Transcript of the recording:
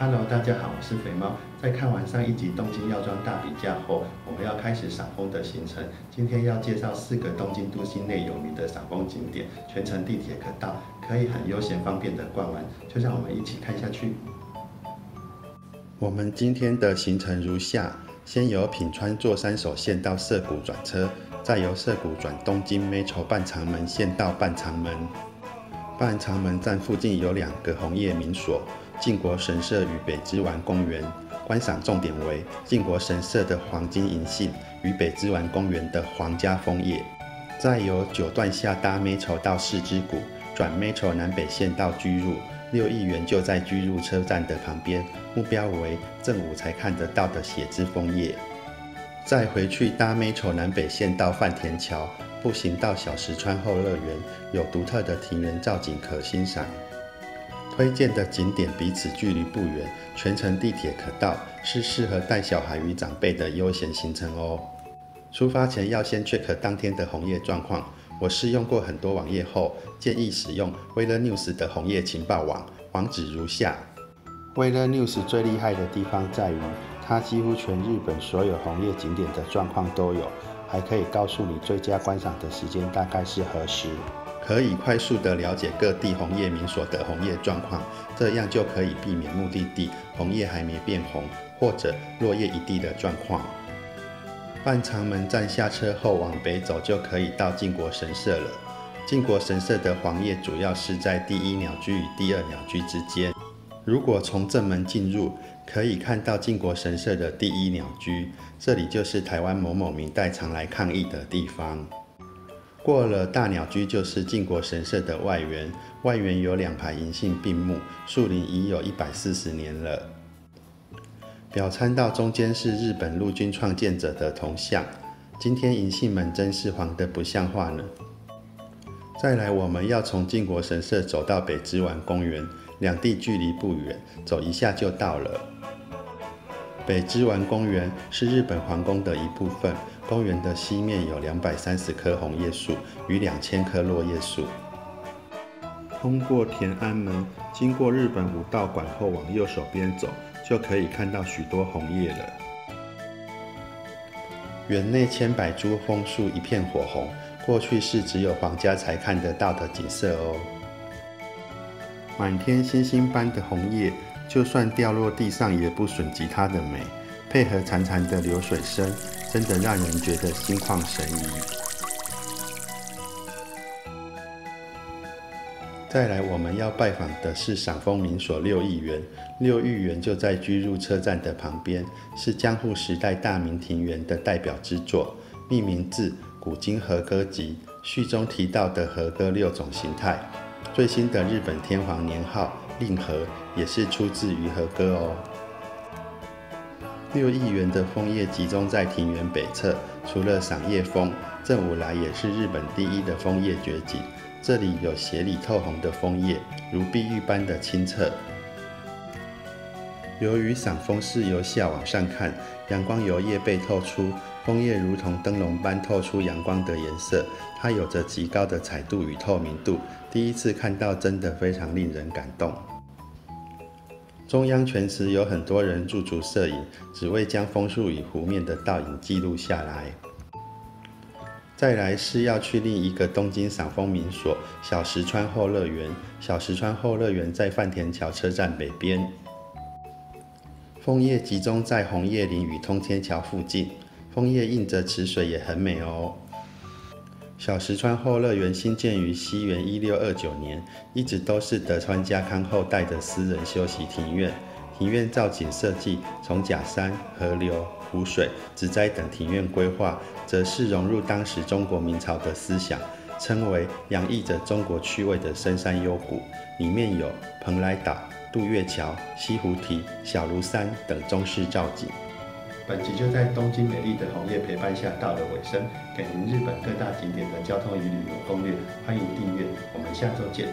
Hello，大家好，我是肥猫。在看完上一集东京药妆大比价后，我们要开始赏枫的行程。今天要介绍四个东京都心内有名的赏枫景点，全程地铁可到，可以很悠闲方便的逛完。就让我们一起看下去。我们今天的行程如下：先由品川坐山手线到涩谷转车，再由涩谷转东京 Metro 半长门线到半长门。半长门站附近有两个红叶名所。靖国神社与北之丸公园观赏重点为靖国神社的黄金银杏与北之丸公园的皇家枫叶。再由九段下搭 Metro 到四之谷，转 Metro 南北线到居入，六亿元就在居入车站的旁边，目标为正午才看得到的血之枫叶。再回去搭 Metro 南北线到饭田桥，步行到小石川后乐园，有独特的庭园造景可欣赏。推荐的景点彼此距离不远，全程地铁可到，是适合带小孩与长辈的悠闲行程哦。出发前要先 check 当天的红叶状况。我试用过很多网页后，建议使用 Weather News 的红叶情报网，网址如下。Weather News 最厉害的地方在于，它几乎全日本所有红叶景点的状况都有，还可以告诉你最佳观赏的时间大概是何时。可以快速的了解各地红叶民所的红叶状况，这样就可以避免目的地红叶还没变红或者落叶一地的状况。半长门站下车后往北走就可以到靖国神社了。靖国神社的黄叶主要是在第一鸟居与第二鸟居之间。如果从正门进入，可以看到靖国神社的第一鸟居，这里就是台湾某某明代常来抗议的地方。过了大鸟居，就是靖国神社的外园。外园有两排银杏并木，树龄已有一百四十年了。表参道中间是日本陆军创建者的铜像。今天银杏们真是黄得不像话呢。再来，我们要从靖国神社走到北之丸公园，两地距离不远，走一下就到了。北之丸公园是日本皇宫的一部分。公园的西面有两百三十棵红叶树与两千棵落叶树。通过田安门，经过日本武道馆后，往右手边走，就可以看到许多红叶了。园内千百株枫树一片火红，过去是只有皇家才看得到的景色哦。满天星星般的红叶。就算掉落地上也不损及它的美，配合潺潺的流水声，真的让人觉得心旷神怡。再来，我们要拜访的是赏枫名所六义园。六义园就在居入车站的旁边，是江户时代大名庭园的代表之作，命名自《古今和歌集》序中提到的和歌六种形态。最新的日本天皇年号令和。也是出自于和歌哦。六亿元的枫叶集中在庭园北侧，除了赏叶枫，正午来也是日本第一的枫叶绝景。这里有斜里透红的枫叶，如碧玉般的清澈。由于赏枫是由下往上看，阳光由叶背透出，枫叶如同灯笼般透出阳光的颜色，它有着极高的彩度与透明度。第一次看到，真的非常令人感动。中央泉池有很多人驻足摄影，只为将枫树与湖面的倒影记录下来。再来是要去另一个东京赏枫名所——小石川后乐园。小石川后乐园在饭田桥车站北边，枫叶集中在红叶林与通天桥附近，枫叶映着池水也很美哦。小石川后乐园兴建于西元一六二九年，一直都是德川家康后代的私人休息庭院。庭院造景设计，从假山、河流、湖水、植栽等庭院规划，则是融入当时中国明朝的思想，称为洋溢着中国趣味的深山幽谷。里面有蓬莱岛、渡月桥、西湖堤、小庐山等中式造景。本集就在东京美丽的红叶陪伴下到了尾声，给您日本各大景点的交通与旅游攻略，欢迎订阅，我们下周见。